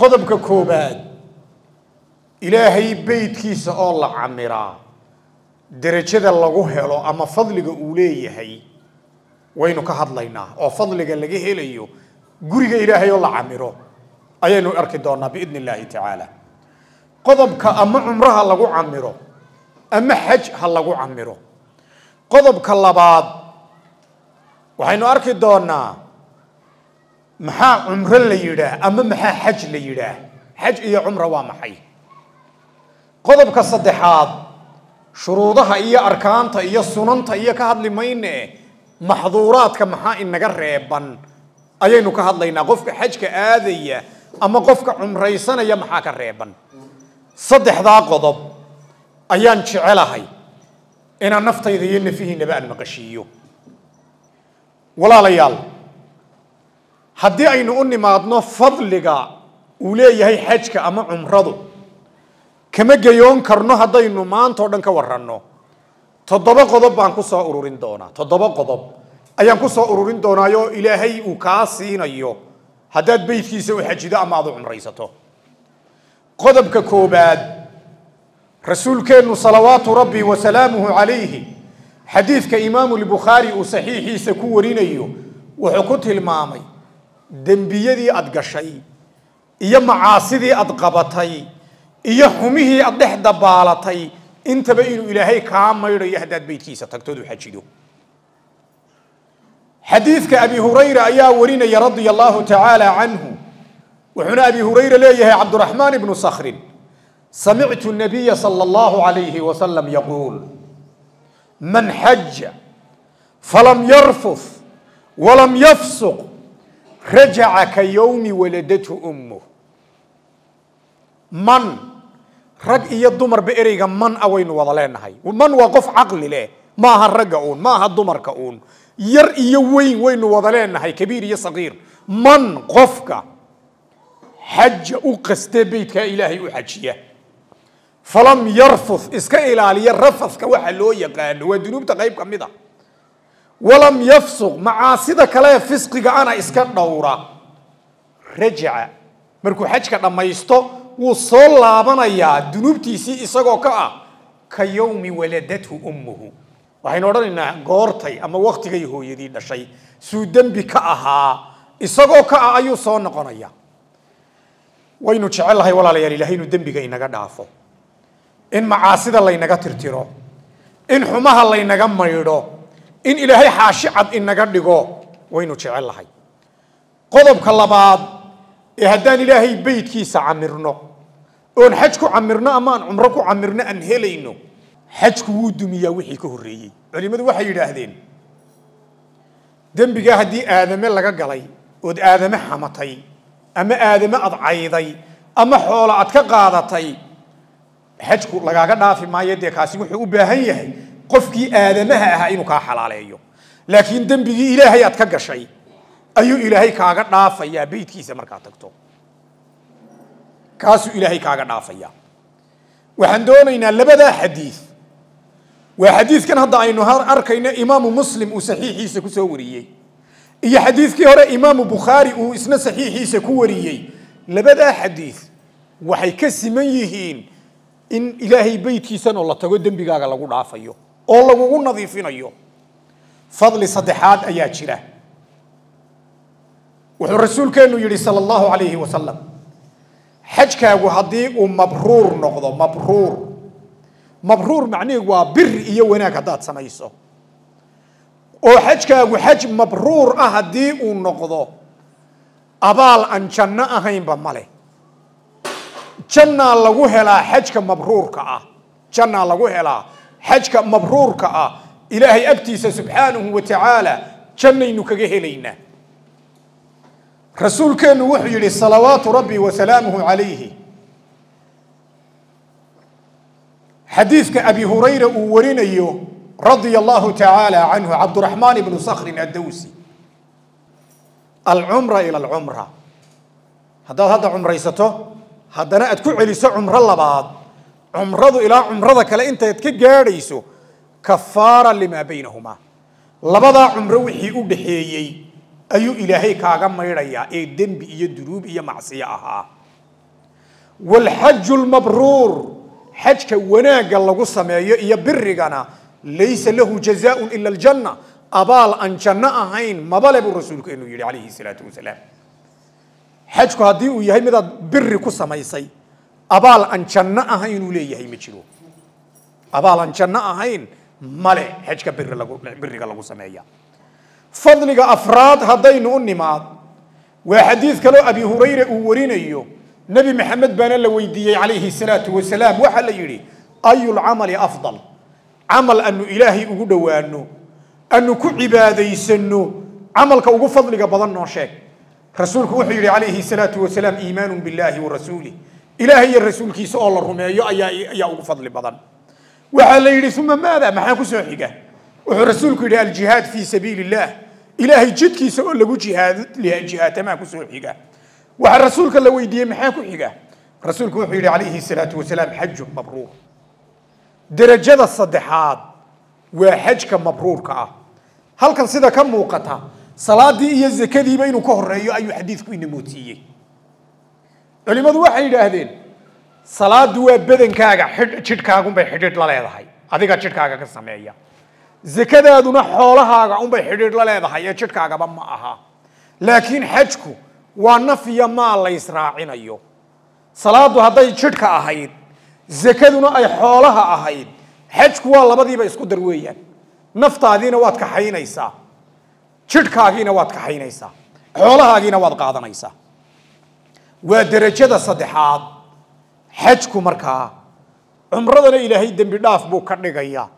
qodobka koobaad ilaahay beydkiisa oo la camiraa derajada lagu helo ama fadliga uu leeyahay waynu ka hadlaynaa. Oo fadliga laga helayo guriga ilaahay oo la camiro ayaynu arki doonaa biidni illaahi tacaala. Qodobka ama cumraha lagu camiro ama xaj ha lagu camiro. Qodobka labaad waxaynu arki doonaa maxaa cumro la yidhaah ama maxaa xaj la yidhaah xaj iyo cumra waa maxay? Qodobka saddexaad shuruudaha iyo arkaanta iyo sunanta iyo ka hadli mayne maxduuraadka maxaa inaga reeban? Ayaynu ka hadlaynaa qofka xajka aadaya ama qofka cumraysanaya maxaa ka reeban? Saddexdaa qodob ayaan jecelahay inaan naftayda iyo nafihiinaba aan maqashiiyo. Walaalayaal haddii aynu u nimaadno fadliga uu leeyahay xajka ama cumradu kama geyoon karno haddaynu maanta dhan ka waranno toddoba qodob baan ku soo ururin doonaa toddoba qodob. Ayaan ku soo ururin doonaayo ilaahay uu kaa siinayo. Haddaad beydkiisa u xajido ama aad u cumraysato. Qodobka koobaad rasuulkeennu salawaatu rabbi wa salaamuhu calayhi xadiidka imaamu lbukhaari uu saxiixiisa ku warinayo wuxuu ku tilmaamay dembiyadii aad gashay iyo macaasidii aad qabatay iyo xumihii aad dhex dabaalatay intaba inuu ilaahay kaa maydhayo haddaad beydkiisa tagtood u xajido xadiidka abi hurayra ayaa warinaya radia allahu tacaala canhu wuxuuna abi hurayra leeyahay cabduraxmaan ibnu sakhrin samictu nabiya sala allahu alayhi wasalam yaquul man xaja falam yarfuf walam yafsuq rajaca ka yowmi waladatu ummuh man rag iyo dumarba ereyga man a waynu wada leenahay man waa qof caqli leh maaha ragga uun maaha dumarka uun yar iyo weyn waynu wada leenahay kabiir iyo sagiir man qofka xaja u qastee beytkaa ilaahay u xajiya falam yarfuf iska ilaaliya rafadka waxa loo yaqaano waa dunuubta qayb ka mid walam yafsuq macaasida kale fisqiga ana iska dhowra. Rajaca. Markuu xajka dhammaysto wuu soo laabanayaa dunuubtiisii isagoo ka ah ka yowmi waladathu ummuhu. Waxaynu odhanaynaa goortay ama waktigay hooyadii dhashay suu dembi ka ahaa. Isagoo ka ah ayuu soo noqonaya. Waynu jecellahay walaalayaal ilahay inuu dembiga inaga dhaafo. In macaasida laynaga tirtiro. In xumaha laynaga maydho in ilaahay xaashi cad inaga dhigo waynu jecellahay qodobka labaad ee haddaan ilaahay beydkiisa camirno oon xaj ku camirno ama aan cumro ku camirno aan helayno xajku wuu dumiyaa wixii ka horreeyey. Culimmadu waxay yidhaahdeen dembigaa haddii aadame laga galay ood aadame xamatay ama aadame ad cayday ama xoolo ad ka qaadatay xajku lagaaga dhaafi maayo dee kaasi wuxuu u baahan yahay qofkii aadamaha ahaa inuu kaa xalaaleeyo laakiin dembigii ilaahay aad ka gashay ayuu ilaahay kaaga dhaafayaa beydkiisa markaad tagto kaasuu ilaahay kaaga dhaafayaa waxaan doonaynaa labadaa xadiid waa xadiidkan hadda aynu arkayno imaamu muslim uu saxiixiisa ku soo wariyey iyo xadiidkii hore imaamu bukhaari uu isna saxiixiisa ku wariyey labadaa xadiid waxay ka siman yihiin in ilaahay beydkiisanoo la tago dembigaaga lagu dhaafayo oo lagugu nadiifinayo fadli saddexaad ayaa jira wuxuu rasuulkeennu yidhi sala allahu calayhi wasalam xajkaagu haddii uu mabruur noqdo mabruur mabruur macnihiigu waa biri iyo wanaag haddaad samayso oo xajkaagu xaj mabruur ah haddii uu noqdo abaal aan janno ahaynba male jannaa lagu helaa xajka mabruurka ah jannaa lagu helaa xajka mabruurka ah ilaahay agtiisa subxaanahu wa tacaala jannaynu kaga helaynaa rasuulkeennu wuxuu yidhi salawaatu rabbi wa salaamuhu calayhi. Xadiidka abi hurayra uu warinayo radia allahu tacaala canhu cabduraxmaan ibnu sakhrin addawsi. Alcumra ila alcumra. Haddaad hadda cumraysato haddana aad ku celiso cumro labaad cumradu ilaa cumrada kale intaad ka gaadhayso kafaara limaa baynahumaa labadaa cumro wixii u dhaxeeyey ayuu ilaahay kaaga maydhayaa ee dembi iyo dunuub iyo macsiyo ahaa. Waalxaju lmabruur xajka wanaagga lagu sameeyo iyo birigana laysa lahu jazaaun ila aljanna. Abaal aan janno ahayn mabale buu rasuulkeenu yidhi calayhi salaatu wasalaam. Xajku haddii uu yahay midaad biri ku samaysay أبال أن شنّا أهين ولي يهي مشرو أبال أنشنا أهين ماله هجك بيرر لغو بيرر لغو سمعيا فضل أفراد هذا إنه النماذ وحديث كلو أبي هريرة أورين أيو. نبي محمد بن الله ويدي عليه الصلاة والسلام وحل يري. أي العمل أفضل؟ عمل أنو إلهي أقوده وأنو أنو كل عبادة يسنو عمل كأقو فضل بضن شيء. رسولك وحي عليه الصلاة وسلام إيمان بالله ورسوله. إلهي الرسول كي الله الرومي يا يا يا فضل بدن وعلى ثم ماذا؟ ما حنا كسر حجة والرسول كده الجهاد في سبيل الله. إلهي جد كي سؤال له جهاد لها الجهاد ما كسر حجة وعلى كله ويدي ما حنا كسر رسولك وحيد عليه الصلاة والسلام حج مبرور. درجة الصدحات وحجك مبرور كأ. هل كان صدى كم موقتها صلاة دي يزكى دي بينه كهر أي حديث كوين موتية. Culimmadu waxay yidhaahdeen salaadu waa badankaaga xidh jidhkaagunbay xidhiidh la leedahay. Adiga jidhkaaga ka sameeya. Zakadaaduna xoolahaaga unbay xidhiidh la leedahay ee jidhkaagaba ma aha. Laakiin xajku waa naf iyo maal la ysraacinayo salaadu hadday jidhka ahayd zakaduna ay xoolaha ahayd xajku waa labadiiba isku dar weeyaan. Naftaadiina waad kaxaynaysaa. Jidhkaagiina waad kaxaynaysaa. Xoolahaagiina waad qaadanaysaa ودرجة صدحات. حجكو مركا. عمرنا إلى هي دمبي داف بو كدغيا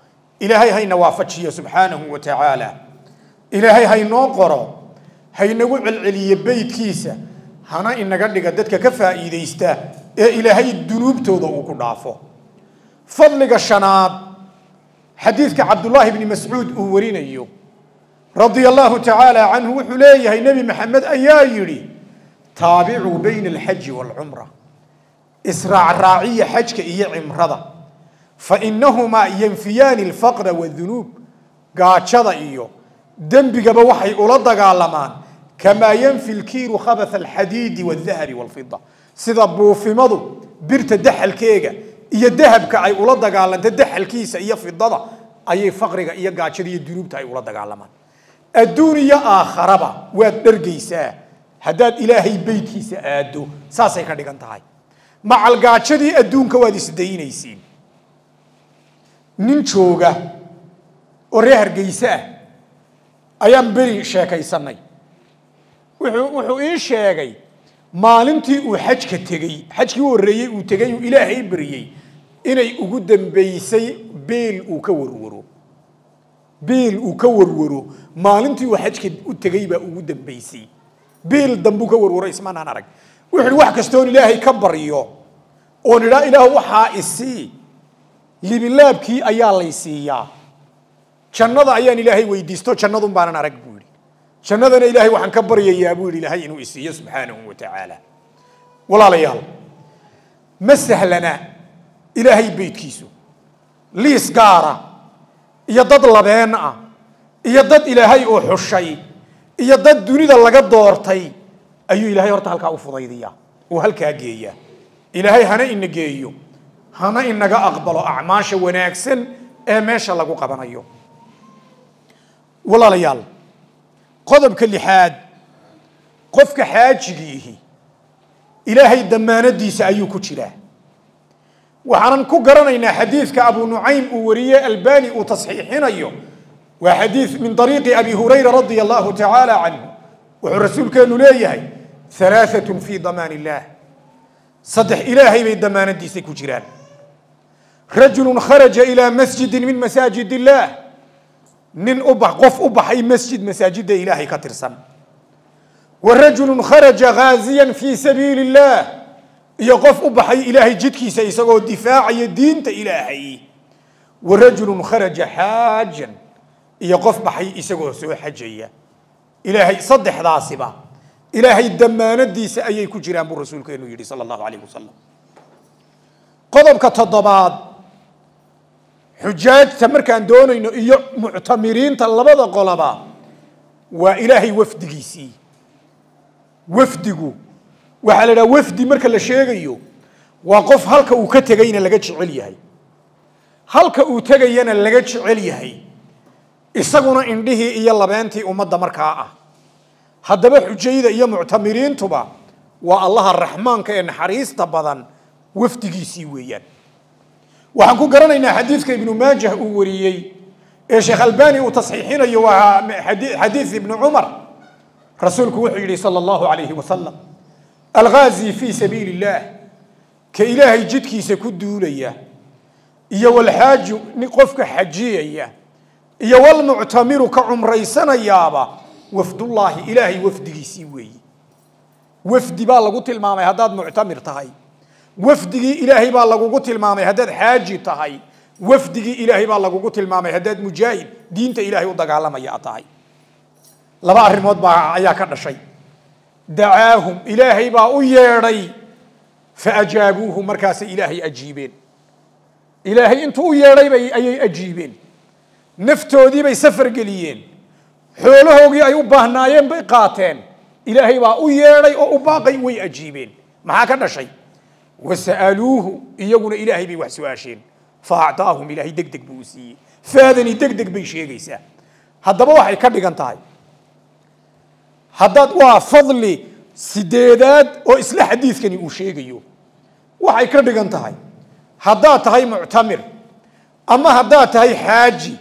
إلى هي هي نوافجية سبحانه وتعالى. إلى هي هي نوقرو. هي نغو علعلي بيتكيسا هانا انغا دغا ددك كفايديستا إلى إيه هي دروبتودو أو كدافو فضلك الشناب. حديثك عبد الله بن مسعود ورينيو رضي الله تعالى عنه وحليه. النبي محمد ايا يري taabicuu bayna alxaji waalcumra. Israacraaciya xajka iyo cimrada. Fainahumaa yanfiyaani alfaqra wadunuub gaajada iyo dembigaba waxay ula dagaalamaan. Kamaa yanfi lkiiru khabatha alxadiidi waaldahabi waalfida sida buufimadu birta daxalkeega iyo dahabka ay ula dagaalanto daxalkiisa iyo fidada ayay faqriga iyo gaajada iyo dunuubta ay ula dagaalamaan. Adduun iyo aakharaba waad dhergaysaa haddaad ilaahay beydkiisa aado saasay ka dhigan tahay. Macalgaajadii adduunka waad isdaynaysiin nin jooga oo reer hargeyse ah ayaan beri sheekaysanay. Wuxuu wuxuu ii sheegay maalintii uu xajka tegey xajkii u horreeyey uu tegey uu ilaahay beriyey inay ugu dambaysay beel uu ka warwaro. Beel uu ka warwaro maalintii uu xajka u tegey baa ugu dambaysay beel dambuu ka warwaro ismanaan arag wuxuu ihi wax kastoon ilaahay ka baryo oon idhaa ilaah waxaa isii libilaabkii ayaa lay siiyaa jannada ayaan ilaahay weydiisto jannadun baanan arag buu yidhi jannadana ilaahay waxaan ka baryayaa buu yidhi ilaahay inuu isiiyo subxaanahu wa tacaala walaalayaal ma sahlana ilaahay beydkiisu liis gaara iyo dad labeen ah iyo dad dunida laga doortay ayuu ilaahay horta halkaa u fudaydiyaa uu halkaa geeyaa ilaahay hana ina geeyo hana inaga aqbalo acmaasha wanaagsan ee meesha lagu qabanayo walaalayaal qodobka lixaad qofka xaajigiihi ilaahay damaanadiisa ayuu ku jiraa waxaanan ku garanaynaa xadiidka abu nucaym uu wariyey albani uu tasxiixinayo وحديث من طريق أبي هريرة رضي الله تعالى عنه. ورسول كانوا لا يهي ثلاثة في ضمان الله. صدح إلهي بيد ضمان الديسك وجيران رجل خرج إلى مسجد من مساجد الله. من أبح قف أبح أي مسجد مساجد إلهي كترسم ورجل خرج غازيا في سبيل الله. يقف أبحي إلهي جدك سيسقو الدفاع يدين إلهي. ورجل خرج حاجاً. Iyo qof baxay isagoo soo xajaya. Ilaahay saddexdaasiba ilaahay damaanadiisa ayay ku jiraan buu rasuulkeenu yidhi sala allahu alayh wasalam qodobka toddobaad xujaajta markaan doonayno iyo muctamiriinta labada qoloba waa ilaahay wafdigiisii. Wafdigu waxaa la idhaha wafdi marka la sheegayo waa qof halka uu ka tegayna laga jecel yahay. Halka uu tegayana laga jecel yahay إسقنا إن ده إيا لبنتي أمد مركعة هذا بحجيدة إيا معتمرين تبا والله الرحمن كأن حريص تبضا وفتقي سويا وحنكو قرانا إن حديث ابن ماجه أوريي الشيخ الباني وتصحيحين يوها حديث ابن عمر رسولك وحيلي صلى الله عليه وسلم الغازي في سبيل الله كإلهي جدك سكدوا ليا يا والحاج نقفك حجي يا والمعتمر كعمري سنة يابا. وفد الله إلهي وفد يسوي وفد بالله قتل ما مهداد معتمر تهاي وفد إلهي بالله قتل ما مهداد حاجي تهاي وفد إلهي بالله قتل ما مهداد مجاهد. دينت إلهي ودق على ما يأتاي لبعض المود بع أيها شيء دعاهم إلهي با أويري فأجابوه مركز إلهي أجيبين. إلهي أنتو أويري بأي أجيبين. نفتودي بي سفر قليين حولهو قي أيو نايم بي قاتين. إلهي با أو ييري أو باقي وي أجيبين. محاك النشي وسألوه إيقون إلهي بي وحسواشين فأعطاهم إلهي دك دك بوسي. فاذني دك دك بي شيء قيسا هذا بواحي كرد قنطاي. هذا واه فضلي سيديداد أو إسلاح حديث كني أو شيء قيو واحي كرد قنطاي. هذا تهي معتمر. أما هذا تهي حاجي.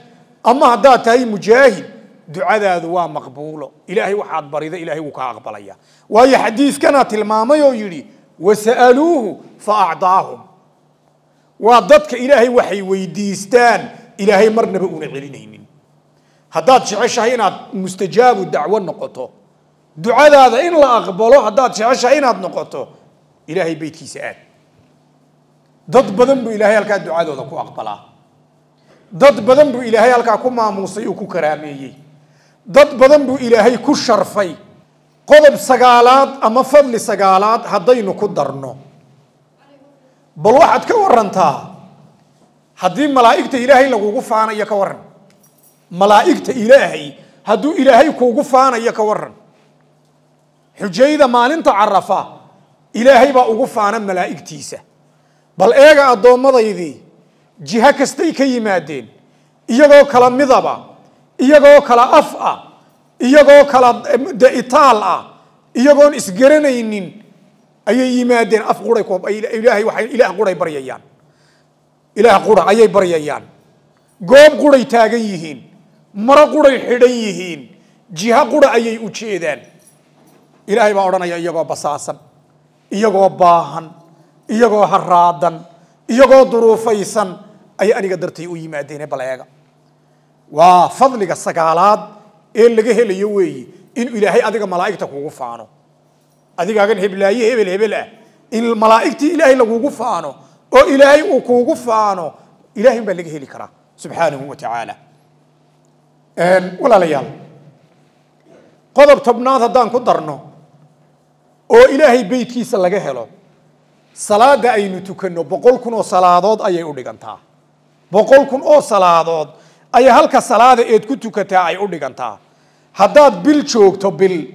أما هذا تاي مجاهد دعاء هذا هو مقبولة. إلهي وحد بريدة إلهي وكأقبل إياه وهي حديث كانت الماما يجري وسألوه فأعطاهم. وعضتك إلهي وحي ويديستان. إلهي مرنا بأون علينين هذا شعش هنا مستجاب الدعوة نقطة. دعاء هذا إن لا أقبله هذا شعش هنا نقطة. إلهي بيتي سأل. ضد بدن بإلهي الكاد دعاء هذا كو أقبله dad badan buu ilaahay halkaa ku maamuusay oo ku karaameeyey. Dad badan buu ilaahay ku sharfay. Qodob sagaalaad ama fadli sagaalaad haddaynu ku darno. Bal waxaad ka warantaa haddii malaa'igta ilaahay lagugu faanayo ka waran malaa'igta ilaahay hadduu ilaahay kuugu faanayo ka waran xujayda maalinta carafa ilaahay baa ugu faana malaa'igtiisa. Bal eega addoomadaydii jiho kastay ka yimaadeen iyagoo kala midaba iyagoo kala af ah iyagoo kala itaal ah iyagoon isgaranaynin ayay yimaadeen af ilaah quray baryayaan. Ilaah qura ayay baryayaan. Goob quray taagan yihiin maro quray xidhan yihiin jiho qura ayay u jeedaan. Ilaahay baa odhanaya iyagoo basaasan iyagoo baahan iyagoo haraadan iyagoo duruufaysan ayay aniga dartay u yimaadeen baleega. Waa fadliga sagaalaad ee laga helayo weeye inuu ilaahay adiga malaa'igta kugu faano. Adigaagan heblaaye hebel hebel ah. In malaa'igtii ilaahay lagugu faano oo ilaahay uu kuugu faano ilahay baa laga heli karaa subxaanahu wa tacaala walaalayaal qodob tobnaad haddaan ku darno oo ilaahay beytkiisa laga helo salaada aynu tukanno boqol kun oo salaadood ayay u dhigantaa boqol kun oo salaadood ayaa halka salaada eed ku tukataa ay u dhigantaa. Haddaad bil joogto bil.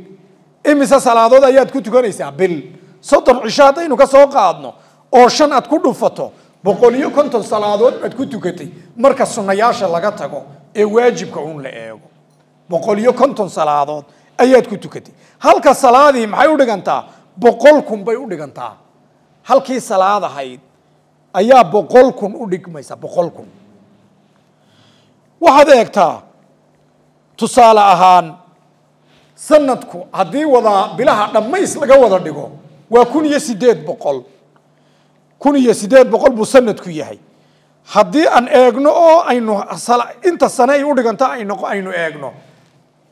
Imise salaadood ayaad ku tukanaysaa bil. Soddon cisho haddaynu ka soo qaadno oo shan aad ku dhufato boqol iyo konton salaadood baad ku tukatay marka sunnayaasha laga tago ee waajibka uun la eego. Boqol iyo konton salaadood ayaad ku tukatay. Halka salaadii maxay u dhigantaa? Boqol kun bay u dhigantaa. Halkii salaad ahayd ayaa boqol kun u dhigmaysa boqol kun. Waxaad eegtaa tusaale ahaan sanadku haddii wada bilaha dhammays laga wada dhigo waa kun iyo sideed boqol. Kun iyo sideed boqol buu sanadku yahay. Haddii aan eegno oo aynu inta sane ay u dhiganta aynu eegno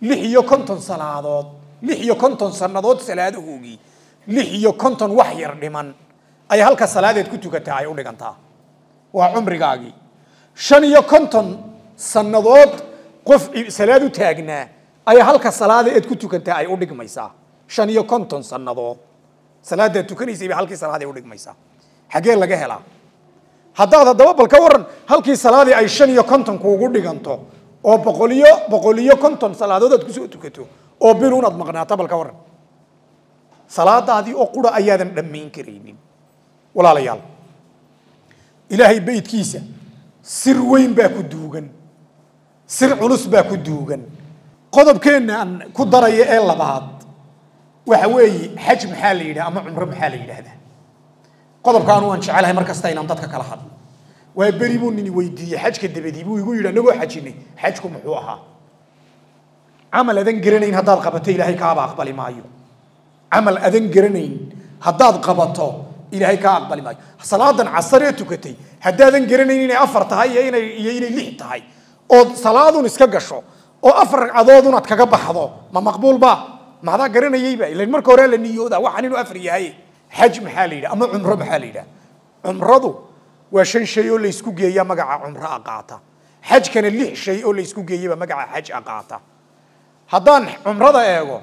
lix iyo konton salaadood lix iyo konton sannadood salaadahoogii lix iyo konton wax yar dhiman ay halka salaadeed ku tukataa ay u dhigantaa. Waa cumrigaagii. Shan iyo konton sannadood qof salaad u taagnaa ayaa halka salaada eed ku tukantaa ay u dhigmaysaa. Shan iyo konton sannadood. Salaadaad tukanaysay bay halkii salaaday u dhigmaysaa. Xaggee laga helaa. Haddaad haddaba bal ka waran halkii salaadii ay shan iyo konton kuugu dhiganto oo boqoliyo boqol konton salaadood aad ku soo tukato oo bil unaad maqnaata bal ka waran salaadaadii oo qura ayaadan dhammayn karaynin walaalayaal. Ilaahay beydkiisa sir weyn baa ku duugan. Sir culus baa ku duugan. Qodobkeenna aan ku daraya ee labaad waxa weeye xaj maxaa la yidhaha ama cumro maxaa la yidhaahdaa qodobkaanu waan jecelahay mar kasta inaan dadka kala hadlo. Waa beri buu nini weydiiyey xajka dabadii buu igu yidhi anagoo xajinay xajku muxuu ahaa. Camal adan garanayn haddaad qabato ilaahay kaaba aqbali maayo. Camal adan garanayn haddaad qabato ilaahay kaa aqbali maayo salaadan casar ee tukatay haddaadan garanayn inay afar tahay iyo inay iyo inay lix tahay ood salaadun iska gasho oo afar ragcadoodun aad kaga baxdo ma maqbuul ba maadaa garanayeyba ilan marka hore la niyooda waxaan inuu afar yahay xaj maxaa la yidhaha ama cumro maxaa la yidhaha cumradu waa shan shay oo laysku geeya magaca cumro a qaata xajkana lix shay oo laysku geeyaba magaca xaj a qaata haddaan cumrada eego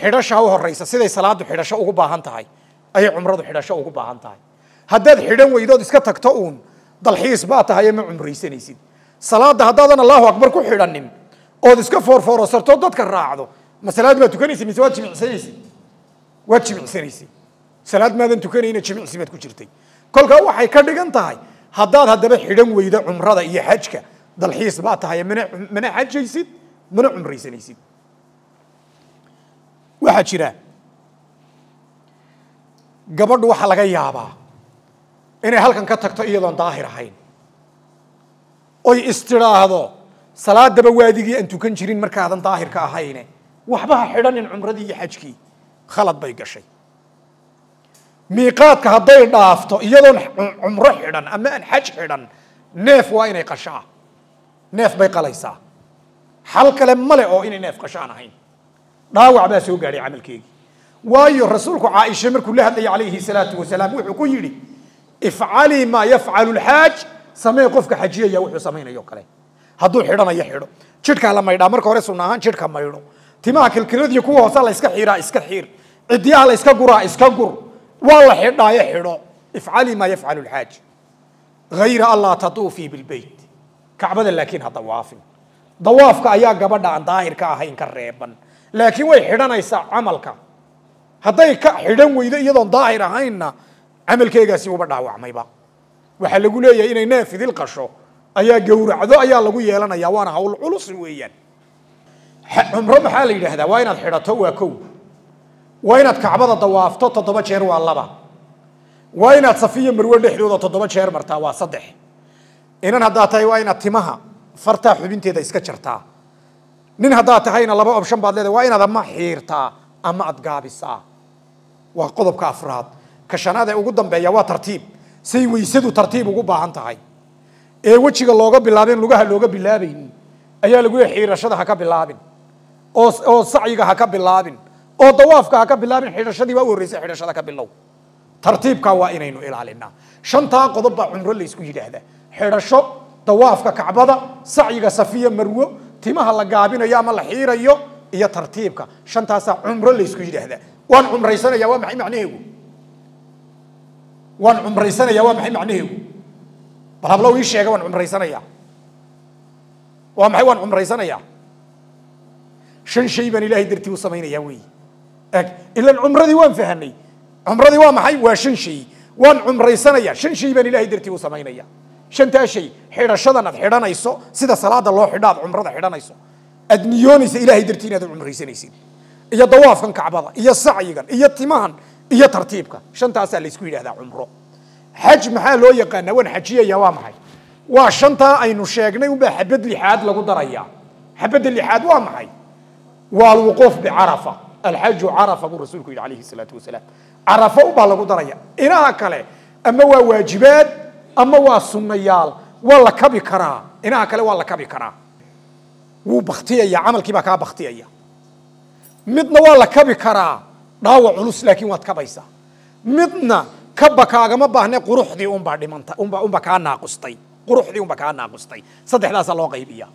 xidhasha u horeysa siday salaadu xidhasho ugu baahan tahay ayay cumradu xidhasho ugu baahan tahay haddaad xidhan weydood iska tagto uun dalxiis baa tahay ma cumraysanaysid salaada haddaadan allahu akbar ku xidhanin ood iska foorfoorosarto dadka raacdo ma salaad baad tukanaysa mise waad jimicsanaysid waad jimicsanaysid salaad maadan tukanayna jimicsi baad ku jirtay kolkaa waxay ka dhigan tahay haddaad haddaba xidhan weydo cumrada iyo xajka dalxiis baa tahay mana mana xajaysid mana cumraysanaysid waxaa jira gabadhu waxaa laga yaabaa inay halkan ka tagto iyadoon daahir ahayn. Oy istidhaahdo salaadaba waadigii aan tukan jirin markaadan daahirka ahayne. Waxba ha xidhanin cumradii iyo xajkii. Khalad bay gashay. Miiqaadka hadday dhaafto iyadoon cumro xidhan ama aan xaj xidhan neef waa inay qashaa. Neef bay qalaysaa. Xal kale male oo inay neef qashaan ahayn. Dhaawac baa soo gaadhay camalkeegii وايو رسولك عائشة مر كلها عليه الصلاة والسلام وحو كيري افعلي ما يفعل الحاج سمي قفك حجية يا وحو سمينا يو كلي هدو حيرنا يا حيرو. شتك على ما يدامر كوري سنان شتك ما يدو تماك الكريد يكو وصل اسك حيرا اسك حير. اديال اسك قرا اسك قر. والله حيرنا يا حيرو. افعلي ما يفعل الحاج. غير الله تطوفي بالبيت. كعبد لكن هطواف ضوافك أياك قبل ان ظاهر كاهين كريبا. لكن وي حيرنا يسع عملك؟ Hadday ka xidhan weydo iyadoon daahir ahaynna camalkeegaasi uba dhaawacmayba. Waxaa lagu leeyahay inay neef qasho ayaa gowracdo ayaa lagu yeelanaya waana hawl culus weeyaan. Cumro maxaa la yidhaahdaa? Waa inaad xidhato waa kow. Waa inaad kacbada dawaafto toddoba jeer waa laba. Waa inaad safiya marwe dhexdooda toddoba jeer martaa waa saddex. Inan haddaad tahay waa inaad timaha fartaa xubinteeda iska jartaa. Nin haddaad tahayna laba option baad leedahay waa inaad ama xiirtaa ama aad gaabisaa waa qodobka afraad ka shanaad ee ugu dambeeya waa tartiib say weysadu tartiib ugu baahan tahay ee wejiga looga bilaabin lugaha looga bilaabaynin ayaa lagu leeyahay xiirashada ha ka bilaabin oo oo sacyiga ha ka bilaabin oo dawaafka ha ka bilaabin xidhashadii waa u horreysay xidhashada ka bilow tartiibkaa waa inaynu ilaalinaa shantaa qodob baa cumro laysku yidhaahdaa xidhasho dawaafka kacbada sacyiga safiya marwo timaha la gaabinayo ama la xiirayo يا ترتيبك شن تاسع عمره اللي يسكوج هذا وان عمره سنة يا وام حيم عنيه وان عمره سنة يا وام حيم عنيه بلاب لو يشيء وان عمره سنة يا وام وان عمره سنة يا شن شيء من الله يدري توصمين يا وي أك إلا العمر ذي وان فهني عمر ذي وام وشن شيء وان عمره سنة يا شن شيء من الله يدري توصمين يا شن تاشي حير الشدنا حيرنا يسو سيدا صلاة الله حيرنا عمره حيرنا يسو أدميونيس إلهي درتين هذا من غيسني سين يا ضواف عن كعبة يا صعي كان يا تيمان يا ترتيبك شن تاسع الإسكويل هذا عمره؟ حج محله يقنا وين حجية يا وامحي وعشان تا أي نشجنا وبحبد لحد لا قدر إياه حبد لحد وامحي والوقوف بعرفة. الحج عرفة الرسول كويل عليه الصلاة والسلام. عرفة وبلا قدر إياه إنها كله أما واجبات أما هو والله كبي كرا إنها كله والله كبي كرا wuu baktiyaya camalkii baa kaa baktiyaya midna waa la kabi karaa dhaawac culus laakiin waad kabaysaa midna kaba kaagama baahne quruxdii unbaa dhimanta unba unba kaa naaqustay quruxdii unba kaa naaqustay saddexdaasaa loo qaybiya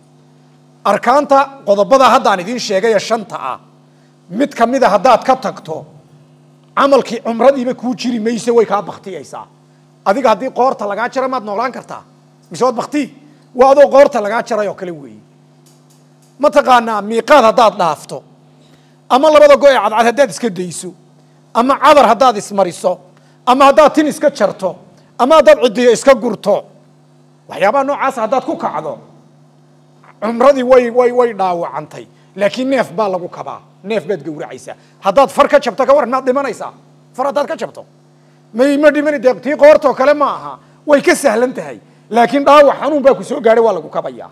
arkaanta qodobada haddaan idiin sheegaya shanta ah mid kamida haddaad ka tagto camalkii cumradiiba kuu jiri mayse way kaa baktiyaysaa adiga haddii qoorta lagaa jara maad noolaan kartaa mise waad bakti waa adoo qoorta lagaa jaray oo kale weeye mataqaanaa miiqaad haddaad dhaafto ama labada go ee cadcad haddaad iska dayso ama cadar haddaad ismariso ama haddaad tin iska jarto ama haddaad cidiyo iska gurto waxyaabaha noocaasa haddaad ku kacdo cumradii way way way dhaawacantay laakiin neef baa lagu kabaa neef baad gowracaysaa haddaad far ka jabto ka waran maad dhimanaysaa far haddaad ka jabto may ma dhimani dee tii qoortoo kale ma aha way ka sahlan tahay laakiin dhaawac xanuun baa ku soo gaadhay waa lagu kabayaa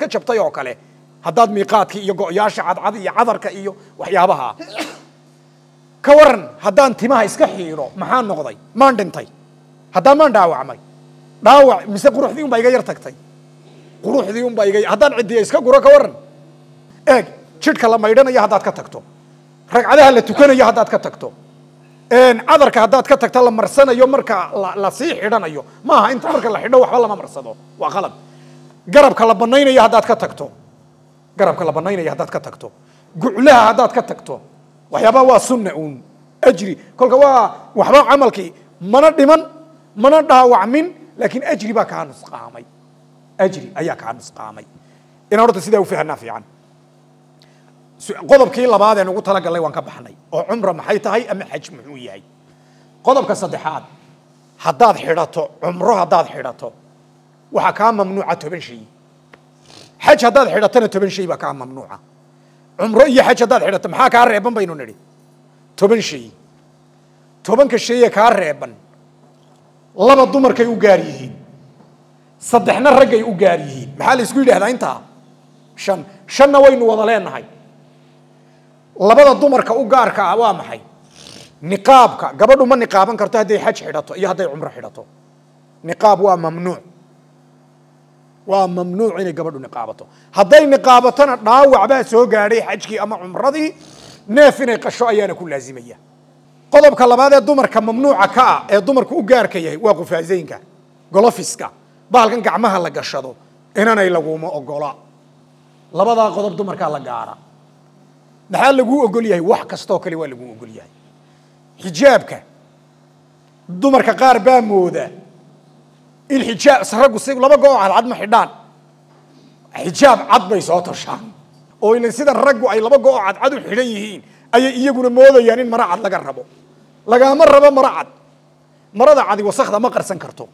ka jabtay oo kale haddaad miiqaadkii iyo go'yaasha cadcad iyo cadarka iyo waxyaabaha ka waran haddaan timaha iska xiiro maxaa noqday maan dhintay haddaan maan dhaawacmay dhaawac mise quruxdii unbaa iga yar tagtay quruxdii unbaa iga haddaan cidiya iska guro ka waran eeg jidhka la maydhanayo haddaad ka tagto ragcadaha la tukanayo haddaad ka tagto cadarka haddaad ka tagto la marsanayo marka la sii xidhanayo maaha inta marka la xidho waxba lama marsado waa qalad garabka la banaynayo haddaad ka tagto garabka la banaynayo haddaad ka tagto guclaha haddaad ka tagto waxyaabaha waa sunna uun ajri kolka waa waxba camalkii mana dhiman mana dhaawacmin laakiin ajri baa kaa nusqaamay ajri ayaa kaa nusqaamay inaan horta sidaa ufahanaa fiican qodobkii labaad ee nugu talagalnay waan ka baxnay oo cumra maxay tahay ama xaj muxuu yahay qodobka saddexaad haddaad xidhato cumro haddaad xidhato وحا كان ممنوع توبن شيء. حج هذا حيرتنا توبن شيء بقى كان ممنوع. عمره يا حج هذا حيرتنا محا كان ريبن بينو ندي توبن شيء. توبن كشيء كان ريبن. لما دمر كيو غاريه صدحنا رجعي وغاريه محل اسكول ده انت. شن شن وين وضلين هاي؟ لما دمر كا وغار كا عوام هاي. نقاب كا قبل ما نقابن كرتها دي حج حيرتو يا دي عمره حيرتو نقاب وممنوع ممنوع وممنوع إن قبل نقابته هذين نقابتنا ناو عباس هو جاري حجكي أما عمرضي نافنا قشوا أيانا كل لازمية قلب كلام هذا دمر كم ممنوع كا دمر كو جار كي واقف في زينك جلافيسكا بالكن كعمها لا قشدو إن أنا إلا قوم أقولا لبضا قلب دمر كلا جارا نحال لجو أقول يه وح كستوك اللي ولا جو أقول يه حجابك دمر كقارب موده in xijaab raggu si laba go oo cadcad ma xidhaan xijaab cad bay soo tashaan oo ilan sida raggu ay laba go oo cadcad u xidhan yihiin ayay iyaguna moodayaan in mara cad laga rabo lagaama rabo mara cad marada cadi wasakda ma qarsan karto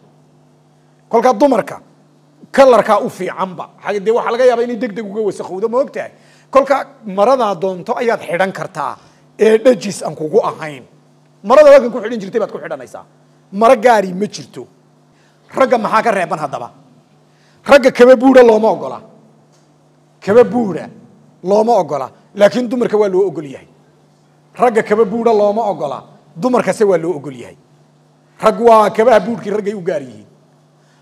kolkaa dumarka kalarkaa u fiicanba dee waxaa laga yaaba inay deg deg uga wasakowdo ma og tahay kolka maradaa doonto ayaad xidhan kartaa ee dhajis aan kugu ahayn marada halkan ku xidhan jirtay baad ku xidhanaysaa maro gaari ma jirto ragga maxaa ka reeban haddaba? Ragga kaba buura looma ogola. Kaba buura looma ogola. Laakiin dumarka waa loo ogol yahay. Ragga kaba buura looma ogola. Dumarkase waa loo ogol yahay. Rag waa kabaha buurhkii raggay u gaar yihiin.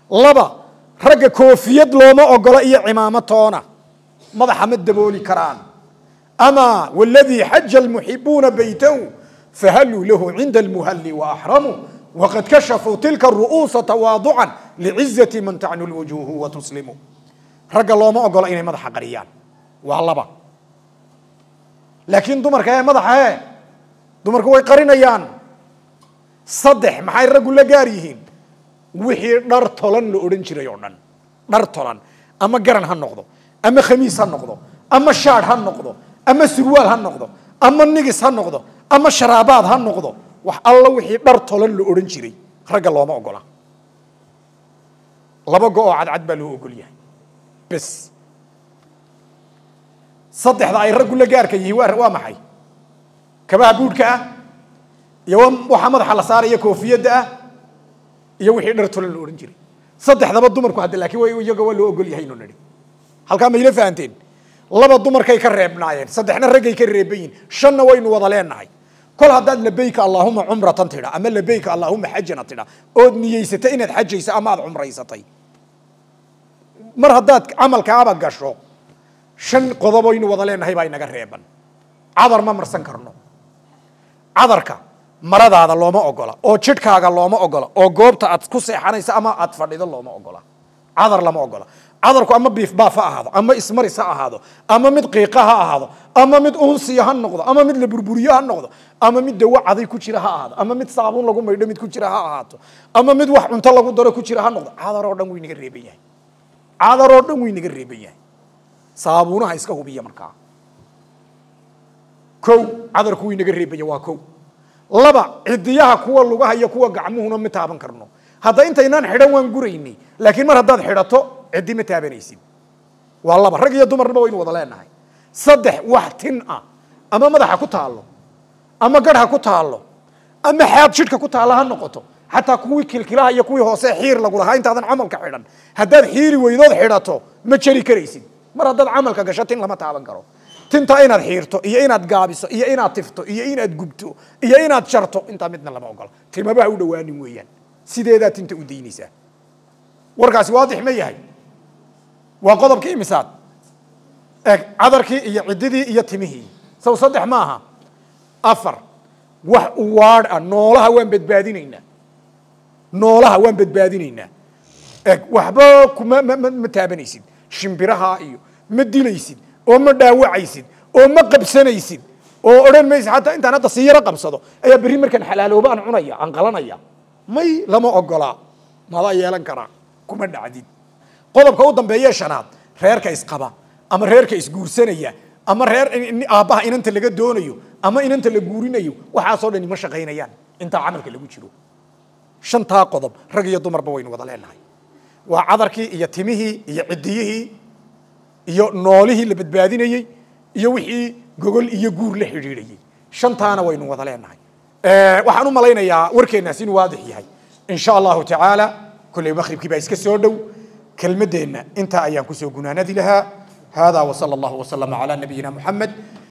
Laba ragga koofiyad looma ogola iyo cimaamo toona. Madaxa ma dabooli karaan. Ama wladii xaja almuxibuuna baytahu fahaluu lahu cinda almuhalli waaxramuu وقد كشفوا تلك الرؤوس تواضعا لعزة من تعنو الوجوه وتسلموا رجل الله ما أقول إني مدح قريان. والله با. لكن دمر كاي مدح هاي دمر كوي قرين ايان صدح محاي رجل لقاريهين وحي نار طولن لأورين شريونن نار طولن. أما قرن هان نقضو. أما خميس هان نقضو. أما شعر هان نقضو. أما سروال هان نقضو. أما النقس هان نقضو. أما شرابات هان نقضو. Wax alla wixii dhar tolan la odhan jiray ragga looma ogola. Laba go oo cadcad baa loo ogol yahay. Bes. Saddexda ay raggu la gaarka yihiin waa maxay? Kabaha buudhka ah iyo waxa madaxa la saaraya koofiyadda ah iyo wixii dhar tolan la odhan jiray. Saddexdaba dumarku hadda laakiin iyaga waa loo ogol yahay inu nidhi. Halkaa mayla fahanteen? Laba dumarkay ka reebnaayeen saddexna raggay ka reeban yihiin shanna waynu wada leenahay kol haddaad labayka allaahuma cumratan tidha ama labayka allaahuma xajana tidha ood niyeysata inaad xajaysa ama aad cumraysatay mar haddaad camalkaaba gasho shan qodobaynu wada leenahay baa inaga reeban cadar ma marsan karno cadarka maradaada looma ogola oo jidhkaaga looma ogola oo goobta aad ku seexanaysa ama aad fadhido looma ogola cadar lama ogola unsiya ha noqdo ama mid la burburiyo ha noqdo ama mid dawo caday ku jira ha ahaado ama mid saabuun lagu maydho mid ku jira ha ahaato ama mid wax cunto lagu daro ku jira ha noqdo cadar oo dhan wuu inaga reeban yahay cadar oo dhan wuu inaga reeban yahay saabuunaha iska hubiya markaa kow cadarku wuu inaga reebanya waa kow laba cidiyaha kuwa lugaha iyo kuwa gacmuhuna ma taaban karno hadda intaynaan xidhan waan guraynay laakiin mar haddaad xidhato ciddi ma taabanaysid waa laba rag iyo dumarnaba waynu wada leenahay saddex wax tin ah ama madaxa ku taallo ama garha ku taallo ama xaad jidhka ku taalla ha noqoto xataa kuwii kilkilaha iyo kuwii hoose xiir lagu lahaa intaadan camalka xidhan haddaad xiiri weydood xidhato ma jeri karaysid mar haddaad camalka gasho tin lama taaban karo tinta inaad xiirto iyo inaad gaabiso iyo inaad tifto iyo inaad gubto iyo inaad jarto intaa midna lama ogola timabaha u dhawaanin weeyaan sideedaa tinta u daynaysaa warkaasi waadix ma yahay waa qodobkii imisaad eg cadarkii iyo ciddidii iyo timihii. Saw saddex ma aha afar wax uwaadh ah noolaha waan badbaadinaynaa noolaha waan badbaadinaynaa eg waxba kuma ma ma ma taabanaysid. Shimbiraha iyo ma dilaysid oo ma dhaawacaysid oo ma qabsanaysid oo odhan maysid xataa intaan hadda si yaro qabsado ayaa berri markaan xalaalooba aan cunaya aan qalanaya. May lama ogolaa madaa yeelan karaa kuma dhacdid qodobka u dambeeye shanaad reerka isqaba ama reerka isguursanaya ama reer aabbaha inanta laga doonayo ama inanta la guurinayo waxaasoo dhani ma shaqaynayaan. Intaa camalka lagu jiro. Shantaa qodob rag iyo dumarba waynu wada leenahay. Waa cadarkii iyo timihii iyo ciddiyihii iyo noolihii la badbaadinayey iyo wixii gogol iyo guur la xidhiidhayey shantaana waynu wada leenahay. Waxaan u malaynayaa warkeennaas inuu waadix yahay. In allahu tacaala kolley maqhribkii baa iska soo dhow كلمة دينا انت ايان كسو قنانة لها. هذا وصلى الله وسلم على نبينا محمد.